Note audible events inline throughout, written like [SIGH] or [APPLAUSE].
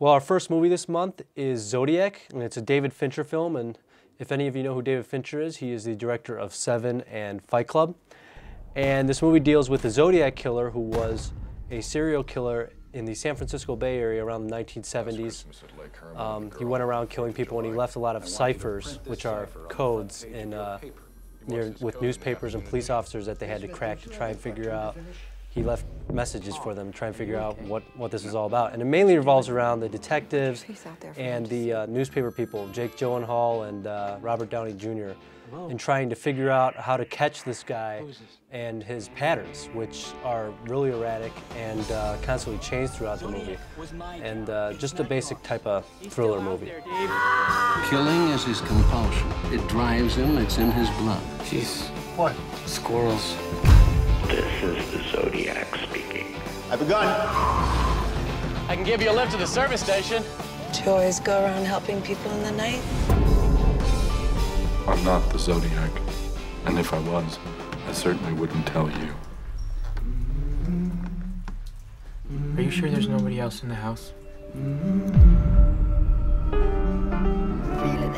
Well, our first movie this month is Zodiac, and it's a David Fincher film. And if any of you know who David Fincher is, he is the director of Seven and Fight Club. And this movie deals with the Zodiac killer, who was a serial killer in the San Francisco Bay Area around the 1970s. Um, he went around killing people, and he left a lot of ciphers, which are codes in uh, near, with newspapers and police officers that they had to crack to try and figure out he left messages for them to try and figure out what, what this was all about. And it mainly revolves around the detectives and the uh, newspaper people, Jake Gyllenhaal and uh, Robert Downey Jr., in trying to figure out how to catch this guy and his patterns, which are really erratic and uh, constantly change throughout the movie. And uh, just a basic type of thriller movie. Killing is his compulsion. It drives him, it's in his blood. Jeez. What? Squirrels. This is the Zodiac speaking. I've begun. I can give you a lift to the service station. Do you always go around helping people in the night? I'm not the Zodiac. And if I was, I certainly wouldn't tell you. Are you sure there's nobody else in the house?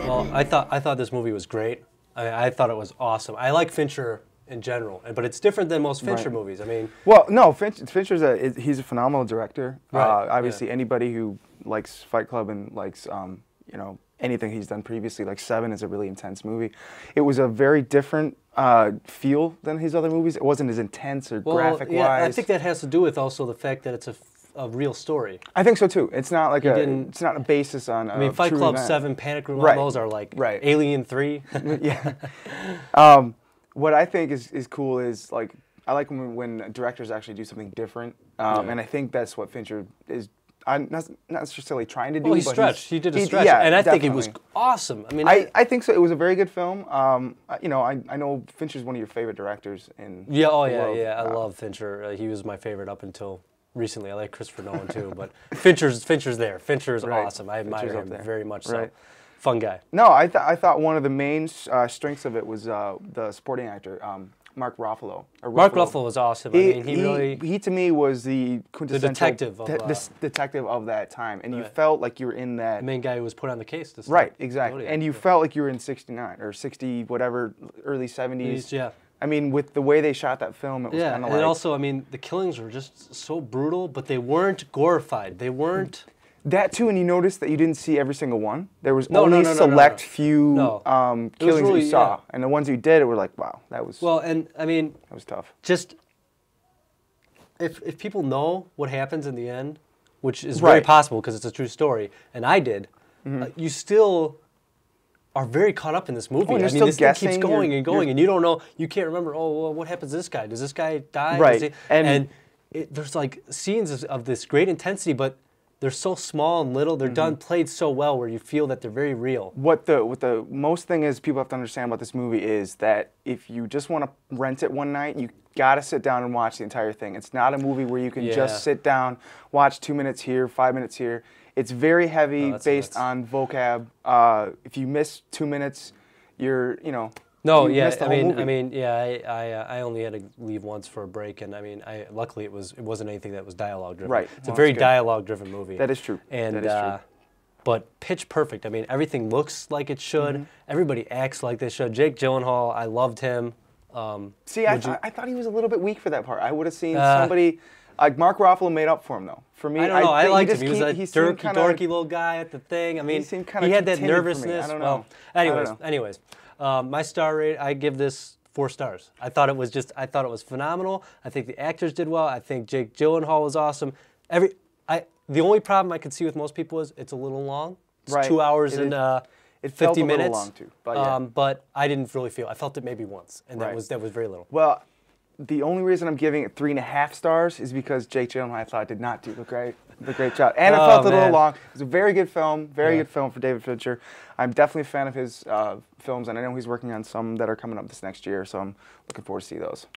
Well, I thought I thought this movie was great. I, I thought it was awesome. I like Fincher in general, but it's different than most Fincher Right. movies. I mean, Well, no, Finch, Fincher's a he's a phenomenal director. Right, Uh, obviously, yeah. anybody who likes Fight Club and likes um, you know anything he's done previously, like Seven, is a really intense movie. It was a very different uh, feel than his other movies. It wasn't as intense or well, graphic yeah. I think that has to do with also the fact that it's a real story. I think so too. It's not like He a. It's not a basis on. I mean, Fight Club Seven, Panic Room, Right, those are like right. Alien Three. [LAUGHS] yeah. [LAUGHS] Um, what I think is, is cool is like I like when, when directors actually do something different, um, Yeah. and I think that's what Fincher is. I'm not, not necessarily trying to do. well, he stretched. He did a he- stretch, yeah, and I think it was awesome. I mean, I, I think so. It was a very good film. Um, I- you know, I, I know Fincher's one of your favorite directors in. Yeah, oh yeah, world. yeah. I Uh, love Fincher. Uh, he was my favorite up until recently. I like Christopher Nolan too, but [LAUGHS] Fincher's Fincher's there. Fincher's Right. awesome. I admire Fincher's him very much. So, Right. Fun guy. No, I, th- I thought one of the main uh, strengths of it was uh, the supporting actor, um, Mark Ruffalo. or Mark Ruffalo was awesome. I mean, he, really. he to me was the quintessential detective of, de- uh, this detective of that time, and you felt like you were in that. the main guy who was put on the case. Right, exactly, and you felt like you were in '69 or '60, whatever, early '70s. Yeah. I mean, with the way they shot that film, it was Yeah, kind of like And also, I mean, the killings were just so brutal, but they weren't glorified. They weren't. That too. And you noticed that you didn't see every single one. There was No, only no, no, select few um, killings that you saw, yeah. and the ones you did, it were like, wow, that was Well, and I mean, that was tough. just if if people know what happens in the end, which is very possible because it's a true story, and I did, uh, you still are very caught up in this movie. Mm-hmm. Oh, and I you're mean, still this thing keeps guessing, going you're- and going, and you don't know. You can't remember. Oh, well, what happens to this guy? Does this guy die? Right, he- and- and it, there's like scenes of, of this great intensity, but they're so small and little. They're done Mm-hmm. played so well where you feel that they're very real. what the what the most thing is people have to understand about this movie is that if you just want to rent it one night, you gotta sit down and watch the entire thing. It's not a movie where you can Yeah. just sit down, watch two minutes here, five minutes here. It's very heavy, No, based that's- on vocab. Uh, if you miss two minutes, you're you know. No, you yeah, I mean. I mean, yeah, I, I, uh, I only had to leave once for a break, and I mean, I luckily it was it wasn't anything that was dialogue driven. Right. it's a very dialogue driven movie. That is true. And That is true. uh, but pitch perfect. I mean, everything looks like it should. Mm-hmm. Everybody acts like they should. Jake Gyllenhaal, I loved him. Um, See, I, you- I, I thought he was a little bit weak for that part. I would have seen Uh, somebody like Mark Ruffalo made up for him though. For me, I don't know. I, think liked him. He was a he dorky, dorky little guy at the thing. I mean, he, seemed he had that timid for me. nervousness. I don't Well, know. I don't anyways, know. anyways, um, my star rate, I give this four stars. I thought it was just, I thought it was phenomenal. I think the actors did well. I think Jake Gyllenhaal was awesome. Every, I, the only problem I could see with most people is it's a little long. It's Right. two hours It and uh, it felt 50 a little minutes. long, too, but yeah. um, but I didn't really feel. I felt it maybe once, and that was that was very little. Well, the only reason I'm giving it three and a half stars is because Jake Gyllenhaal I thought did not do great, a great job, and it Oh, felt a little man. long. It was a very good film, very Yeah. good film for David Fincher. I'm definitely a fan of his uh, films, and I know he's working on some that are coming up this next year, so I'm looking forward to see those.